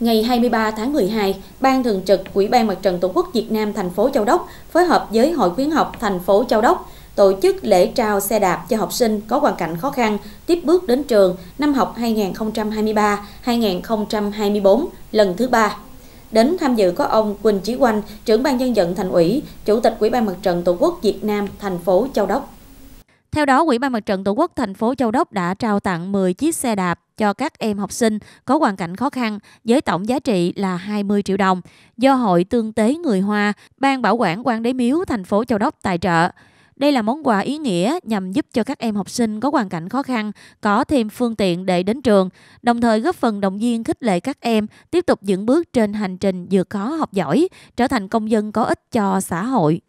Ngày 23 tháng 12, Ban Thường trực Ủy ban Mặt trận Tổ quốc Việt Nam thành phố Châu Đốc phối hợp với Hội khuyến học thành phố Châu Đốc tổ chức lễ trao xe đạp cho học sinh có hoàn cảnh khó khăn tiếp bước đến trường năm học 2023-2024 lần thứ ba. Đến tham dự có ông Quỳnh Chí Oanh, trưởng ban nhân dân thành ủy, chủ tịch Ủy ban Mặt trận Tổ quốc Việt Nam thành phố Châu Đốc. Theo đó, Ủy ban Mặt trận Tổ quốc thành phố Châu Đốc đã trao tặng 10 chiếc xe đạp cho các em học sinh có hoàn cảnh khó khăn với tổng giá trị là 20 triệu đồng do Hội Tương tế Người Hoa, Ban Bảo quản quan đế miếu thành phố Châu Đốc tài trợ. Đây là món quà ý nghĩa nhằm giúp cho các em học sinh có hoàn cảnh khó khăn có thêm phương tiện để đến trường, đồng thời góp phần động viên khích lệ các em tiếp tục dựng bước trên hành trình vượt khó học giỏi, trở thành công dân có ích cho xã hội.